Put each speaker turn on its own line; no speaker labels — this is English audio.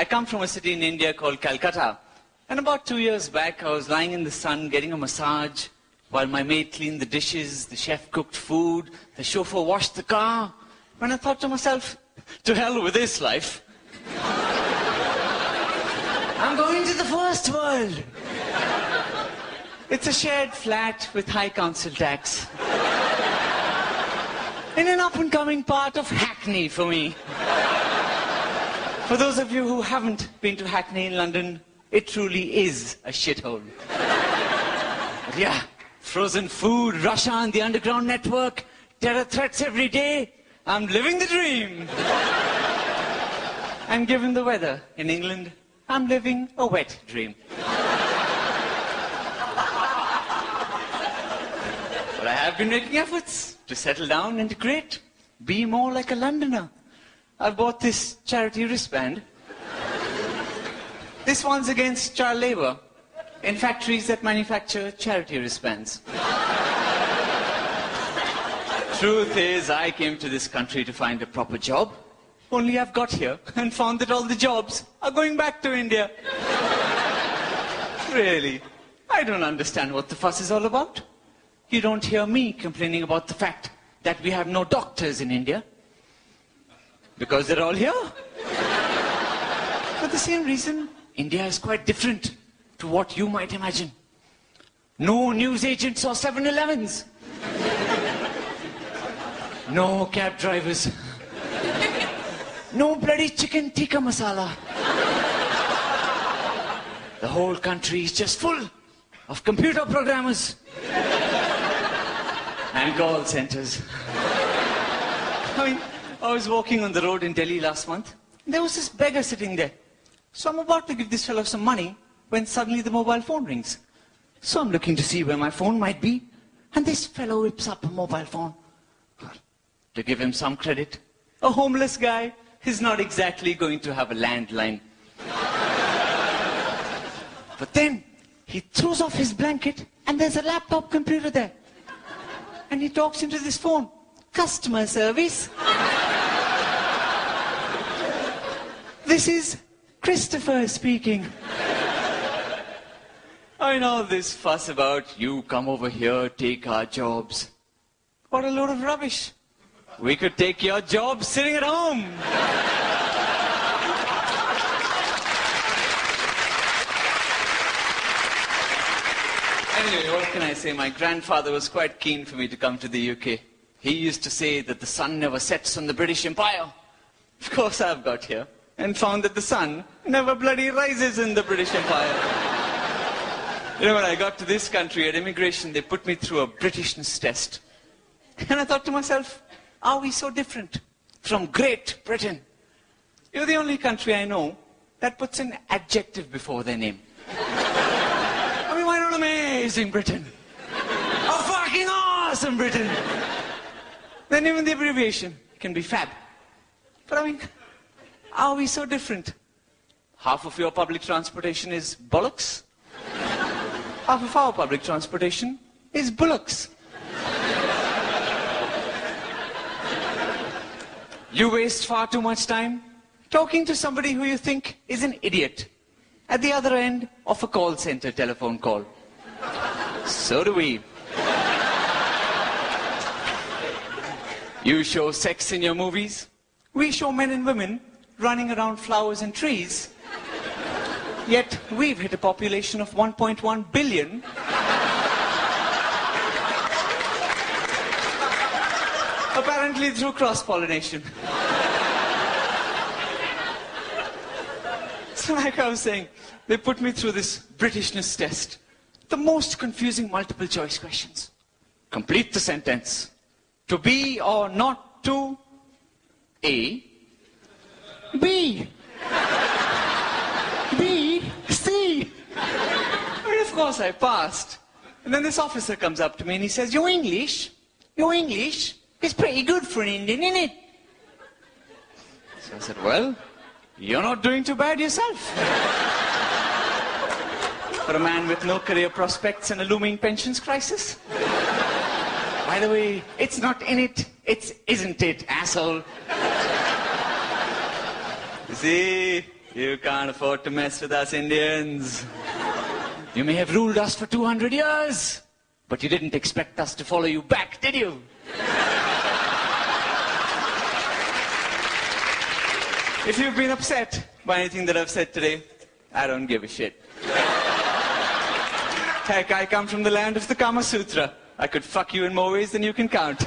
I come from a city in India called Calcutta. And about two years back, I was lying in the sun getting a massage while my maid cleaned the dishes, the chef cooked food, the chauffeur washed the car. When I thought to myself, to hell with this life. I'm going to the first world. It's a shared flat with high council tax. In an up and coming part of Hackney for me. For those of you who haven't been to Hackney in London, it truly is a shithole. Yeah, frozen food, Russia and the underground network, terror threats every day. I'm living the dream. and given the weather in England, I'm living a wet dream. but I have been making efforts to settle down, and integrate, be more like a Londoner. I've bought this charity wristband. This one's against child labor in factories that manufacture charity wristbands. Truth is, I came to this country to find a proper job. Only I've got here and found that all the jobs are going back to India. really, I don't understand what the fuss is all about. You don't hear me complaining about the fact that we have no doctors in India. Because they're all here. For the same reason, India is quite different to what you might imagine. No news agents or 7-Elevens. No cab drivers. No bloody chicken tikka masala. The whole country is just full of computer programmers and call centers. I mean, I was walking on the road in Delhi last month. There was this beggar sitting there. So I'm about to give this fellow some money when suddenly the mobile phone rings. So I'm looking to see where my phone might be. And this fellow whips up a mobile phone. To give him some credit, a homeless guy is not exactly going to have a landline. but then he throws off his blanket and there's a laptop computer there. And he talks into this phone. Customer service. This is Christopher speaking. I know this fuss about you come over here, take our jobs. What a load of rubbish. We could take your job sitting at home. Anyway, what can I say? My grandfather was quite keen for me to come to the UK. He used to say that the sun never sets on the British Empire. Of course, I've got here and found that the sun never bloody rises in the British Empire. you know, when I got to this country at immigration, they put me through a Britishness test. And I thought to myself, are we so different from Great Britain? You're the only country I know that puts an adjective before their name. I mean, why not amazing Britain? A fucking awesome Britain! Then even the abbreviation can be fab. But I mean, are we so different? Half of your public transportation is bollocks. Half of our public transportation is bullocks. You waste far too much time talking to somebody who you think is an idiot at the other end of a call center telephone call. So do we. You show sex in your movies. We show men and women running around flowers and trees. Yet we've hit a population of 1.1 billion. Apparently through cross-pollination. so like I was saying, they put me through this Britishness test. The most confusing multiple choice questions. Complete the sentence. To be or not to A. B. B. C. Mean, of course I passed. And then this officer comes up to me and he says, Your English, your English is pretty good for an Indian, isn't it? So I said, Well, you're not doing too bad yourself. for a man with no career prospects and a looming pensions crisis. By the way, it's not in it, it's isn't it, asshole. You see, You can't afford to mess with us Indians. You may have ruled us for 200 years, but you didn't expect us to follow you back, did you? if you've been upset by anything that I've said today, I don't give a shit. Heck, I come from the land of the Kama Sutra. I could fuck you in more ways than you can count.